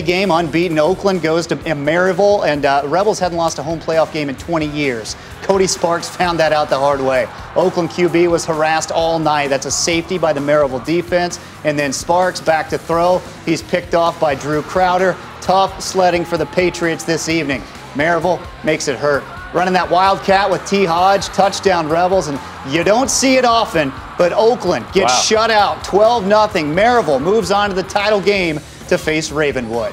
game unbeaten. Oakland goes to maryville and uh, rebels hadn't lost a home playoff game in 20 years. Cody sparks found that out the hard way. Oakland qb was harassed all night. That's a safety by the maryville defense. And then sparks back to throw. He's picked off by drew crowder. Tough sledding for the patriots this evening. Maryville makes it hurt. Running that wildcat with t. Hodge touchdown rebels. And you don't see it often but oakland gets Wow. shut out 12 0 maryville moves on to the title game to face Ravenwood.